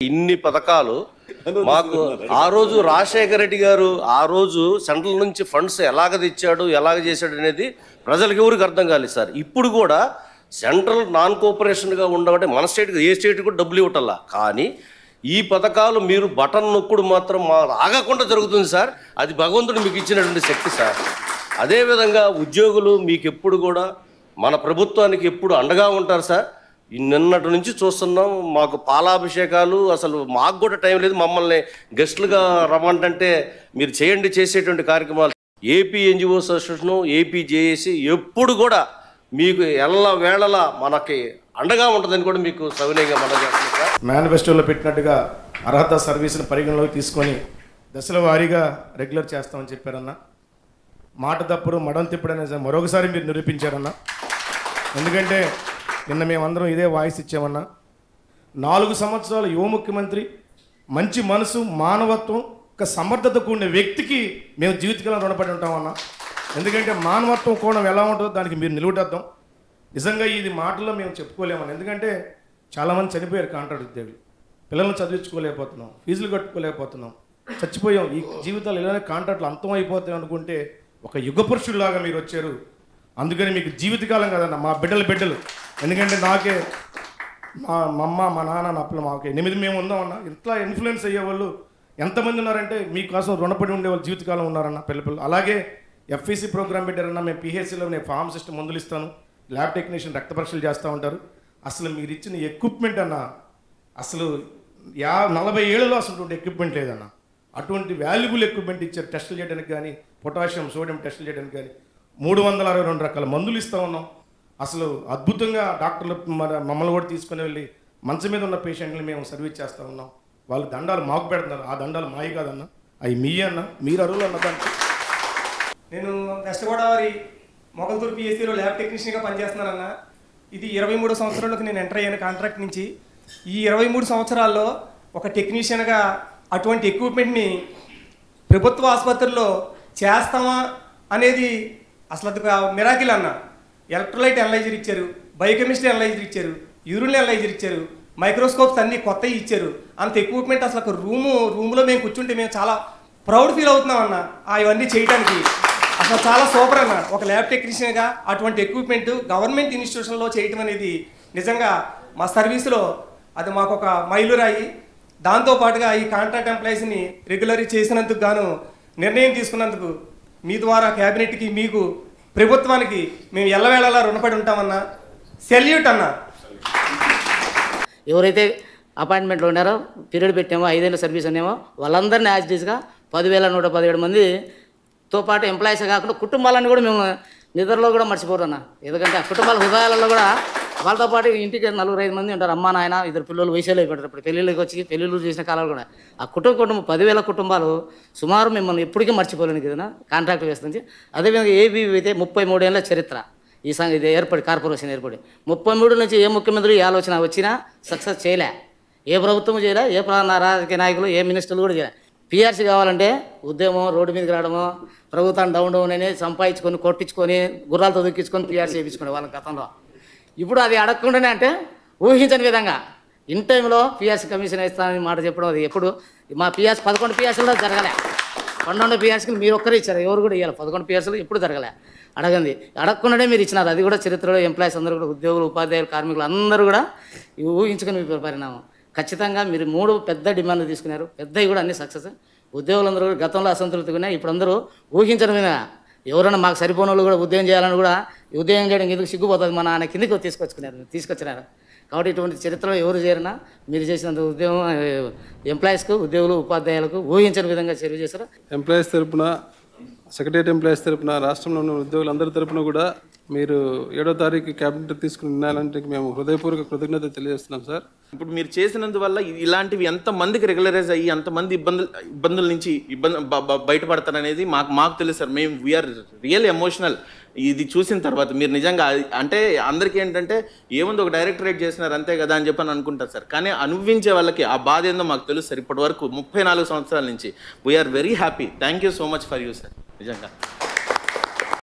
ఇన్ని పథకాలు మాకు ఆ రోజు రాజశేఖర రెడ్డి గారు ఆ రోజు సెంట్రల్ నుంచి ఫండ్స్ ఎలాగ తెచ్చాడు ఎలాగ చేశాడు అనేది ప్రజలకు ఎవరికి అర్థం కాలేదు సార్. ఇప్పుడు కూడా సెంట్రల్ నాన్ కోఆపరేషన్గా ఉండబట్టి మన స్టేట్ ఏ స్టేట్ కూడా డబ్బులు ఇవ్వటల్లా కానీ ఈ పథకాలు మీరు బటన్ నొక్కుడు మాత్రం మా ఆగకుండా జరుగుతుంది సార్. అది భగవంతుడు మీకు ఇచ్చినటువంటి శక్తి సార్. అదేవిధంగా ఉద్యోగులు మీకు ఎప్పుడు కూడా మన ప్రభుత్వానికి ఎప్పుడు అండగా ఉంటారు సార్. నిన్నటి నుంచి చూస్తున్నాం మాకు పాలాభిషేకాలు అసలు మాకు కూడా టైం లేదు మమ్మల్ని గెస్టులుగా రమ్మంటే మీరు చేయండి చేసేటువంటి కార్యక్రమాలు. AP NGO association AP JAC ఎప్పుడు కూడా మీకు ఎల్ల వేళలా మనకి అండగా ఉంటుందని కూడా మీకు సవినయంగా మనం మేనిఫెస్టోలో పెట్టినట్టుగా అర్హత సర్వీస్ని పరిగణలోకి తీసుకొని దశల వారీగా రెగ్యులర్ చేస్తామని చెప్పారన్న. మాట తప్పుడు మడం తిప్పుడనే మరొకసారి మీరు నిరూపించారన్న. ఎందుకంటే నిన్న మేమందరం ఇదే వాయిస్ ఇచ్చామన్నా. నాలుగు సంవత్సరాలు యువ ముఖ్యమంత్రి మంచి మనసు మానవత్వం ఒక సమర్థత కూడిన వ్యక్తికి మేము జీవితకాలం రుణపడి ఉంటామన్నా. ఎందుకంటే మానవత్వం కోణం ఎలా ఉంటుందో దానికి మీరు నిలువటద్దాం. నిజంగా ఇది మాటల్లో మేము చెప్పుకోలేమని ఎందుకంటే చాలామంది చనిపోయారు కాంట్రాక్ట్ ఉద్యోగులు. పిల్లల్ని చదివించుకోలేకపోతున్నాం ఫీజులు కట్టుకోలేకపోతున్నాం. చచ్చిపోయాం. ఈ జీవితాలు ఇలానే కాంట్రాక్ట్లు అంతం అయిపోతాయి అనుకుంటే ఒక యుగ పురుషుడిలాగా మీరు వచ్చారు. అందుకని మీకు జీవితకాలం కదన్న మా బిడ్డల బిడ్డలు. ఎందుకంటే నాకే మా అమ్మ మా నాన్న నా పిల్ల మాకు. ఎనిమిది మేము ఉందామన్న. ఇట్లా ఇన్ఫ్లుయెన్స్ అయ్యేవాళ్ళు ఎంతమంది ఉన్నారంటే మీకోసం రుణపడి ఉండే వాళ్ళు జీవితకాలం ఉన్నారన్న పిల్ల పిల్లలు అలాగే ఎఫ్ఈసి ప్రోగ్రామ్ పెట్టారన్న మేము పిహెచ్సిలో నేను ఫార్మ్ సిస్టమ్ మందులు ఇస్తాను. ల్యాబ్ టెక్నీషియన్ రక్త పరీక్షలు చేస్తూ ఉంటారు. అసలు మీరు ఇచ్చిన ఎక్విప్మెంట్ అన్న అసలు యా నలభై ఏళ్ళలో అసలు ఎక్విప్మెంట్ లేదన్న. అటువంటి వాల్యుబుల్ ఎక్విప్మెంట్ ఇచ్చారు టెస్టులు చేయడానికి కానీ పొటాషియం సోడియం టెస్టులు చేయడానికి కానీ. మూడు వందల అరవై రెండు రకాల మందులు ఇస్తూ ఉన్నాం. అసలు అద్భుతంగా డాక్టర్లు మన మమ్మల్ని కూడా తీసుకుని వెళ్ళి మంచం మీద ఉన్న పేషెంట్ని మేము సర్వీస్ చేస్తూ ఉన్నాం. వాళ్ళు దండాలు మాకు పెడుతున్నారు. ఆ దండాలు మాయి కాదన్న. అవి మీ అన్న. మీరు అరువులు అన్న దానికి నేను వెస్ట్ గోదావరి మొగల్తూరు పిఎస్సీలో ల్యాబ్ టెక్నీషియన్గా పనిచేస్తున్నానన్న. ఇది ఇరవై మూడు సంవత్సరాలకు నేను ఎంటర్ అయ్యాను కాంట్రాక్ట్ నుంచి. ఈ ఇరవై మూడు సంవత్సరాల్లో ఒక టెక్నీషియన్గా అటువంటి ఎక్విప్మెంట్ని ప్రభుత్వ ఆసుపత్రుల్లో చేస్తామా అనేది అసలు అది మిరాకిల్ అన్న. ఎలక్ట్రోలైట్ ఎనలైజర్ ఇచ్చారు బయోకెమిస్ట్రీ ఎనలైజర్ ఇచ్చారు యూరిన్ ఎనలైజర్ ఇచ్చారు మైక్రోస్కోప్స్ అన్ని కొత్తవి ఇచ్చారు. అంత ఎక్విప్మెంట్ అసలు ఒక రూము రూమ్లో మేము కూర్చుంటే మేము చాలా ప్రౌడ్ ఫీల్ అవుతున్నాం అన్న ఇవన్నీ చేయడానికి అసలు చాలా సూపర్ అన్న. ఒక ల్యాబ్ టెక్నీషియన్గా అటువంటి ఎక్విప్మెంట్ గవర్నమెంట్ ఇన్స్టిట్యూషన్లో చేయటం అనేది నిజంగా మా సర్వీసులో అది మాకు ఒక మైలురాయి. దాంతోపాటుగా ఈ కాంట్రాక్ట్ ఎంప్లాయీస్ని రెగ్యులర్ చేసినందుకు గాను నిర్ణయం తీసుకున్నందుకు మీ ద్వారా క్యాబినెట్కి మీకు ప్రభుత్వానికి మేము ఎల్లవేళలా రుణపడి ఉంటామన్నా సెల్యూట్ అన్నా. ఎవరైతే అపాయింట్మెంట్లో ఉన్నారో పీరియడ్ పెట్టామో ఐదేళ్ళ సర్వీస్ అనేమో వాళ్ళందరినీ యాజ్ డీస్గా పదివేల నూట పదిహేడు మందితో పాటు ఎంప్లాయీస్ కాకుండా కుటుంబాలను కూడా మేము నిద్రలో కూడా మర్చిపోరన్న. ఎందుకంటే ఆ కుటుంబాల హృదయాలలో కూడా వాళ్ళతో పాటు ఇంటికి నలుగురు ఐదు మంది ఉంటారు. అమ్మ నాయన ఇద్దరు పిల్లలు వయసులో అయిపోతారు ఇప్పుడు పెళ్ళిళ్ళకి వచ్చి పెళ్ళిళ్ళు చేసిన కాలాలు కూడా. ఆ కుటుంబ కుటుంబం పదివేల కుటుంబాలు సుమారు మిమ్మల్ని ఎప్పటికీ మర్చిపోలేను కదా కాంట్రాక్ట్ వేస్తుంది అదేవిధంగా ఏబీవీ అయితే ముప్పై మూడేళ్ళ చరిత్ర. ఈ సంఘ ఇది ఏర్పడి కార్పొరేషన్ ఏర్పడి. ముప్పై మూడు నుంచి ఏ ముఖ్యమంత్రి ఏ ఆలోచన వచ్చినా సక్సెస్ చేయలే. ఏ ప్రభుత్వం చేయలే ఏ రాజకీయ నాయకులు ఏ మినిస్టర్లు కూడా చేయలే. పిఆర్సీ కావాలంటే ఉద్యమం రోడ్డు మీదకి రావడము ప్రభుత్వాన్ని డౌన్ డౌన్ అని సంపాదించుకొని కొట్టించుకొని గుర్రాలతో దొక్కించుకొని పిఆర్సీ చేయించుకునే వాళ్ళ గతంలో. ఇప్పుడు అది అడగకుండానే అంటే ఊహించని విధంగా. ఇన్ టైంలో పిఎస్ కమిషన్ ఇస్తానని మాట చెప్పడం అది ఎప్పుడు? మా పిఎస్ పదకొండు పిఎస్లో జరగలే. పన్నెండు పిఎస్కి మీరు ఒక్కరే ఇచ్చారు. ఎవరు కూడా ఇవ్వాలి పదకొండు పిఎస్లు ఎప్పుడు జరగలే. అడగండి. అడగకుండానే మీరు ఇచ్చినారు. అది కూడా చరిత్రలో ఎంప్లాయీస్ అందరూ కూడా ఉద్యోగులు ఉపాధ్యాయులు కార్మికులు అందరూ కూడా ఇవి ఊహించుకుని మీ పరిణామం. ఖచ్చితంగా మీరు మూడు పెద్ద డిమాండ్లు తీసుకున్నారు. పెద్దవి కూడా అన్ని సక్సెస్. ఉద్యోగులందరూ కూడా గతంలో అసంతృప్తిగా ఇప్పుడు అందరూ ఊహించడం మీద ఎవరైనా మాకు సరిపోయిన వాళ్ళు కూడా ఉద్యోగం చేయాలని కూడా ఉద్యోగం చేయడం ఎందుకు సిగ్గుపోతుంది మా నాన్న కిందకి తీసుకొచ్చుకున్నారు తీసుకొచ్చినారు. కాబట్టి ఇటువంటి చరిత్రలో ఎవరు చేరినా మీరు చేసినంత ఉద్యోగం ఎంప్లాయీస్కు ఉద్యోగులు ఉపాధ్యాయులకు ఊహించని విధంగా చర్య చేశారు. ఎంప్లాయీస్ తరఫున సెక్రటరియట్ ఎంప్లాయీస్ తరఫున రాష్ట్రంలో ఉన్న ఉద్యోగులందరి తరఫున కూడా మీరు ఏడో తారీఖు క్యాబినెట్ తీసుకుని నిర్ణయాలంటే మేము హృదయపూర్వక కృతజ్ఞత తెలియజేస్తున్నాం సార్. ఇప్పుడు మీరు చేసినందువల్ల ఇలాంటివి ఎంత మందికి రెగ్యులరైజ్ అయ్యి ఎంతమంది ఇబ్బందులు ఇబ్బందుల నుంచి ఇబ్బంది బయటపడతారనేది మాకు మాకు తెలుసు సార్. మేము వీఆర్ రియల్ ఎమోషనల్ ఇది చూసిన తర్వాత మీరు నిజంగా అది- అంటే అందరికీ ఏంటంటే ఏముంది ఒక డైరెక్టరేట్ చేసినారు అంతే కదా అని చెప్పని అనుకుంటారు సార్. కానీ అనుభవించే వాళ్ళకి ఆ బాధ ఏందో మాకు తెలుసు సార్. ఇప్పటి వరకు ముప్పై నాలుగు సంవత్సరాల నుంచి we are very happy thank you so much for you sir నిజంగా.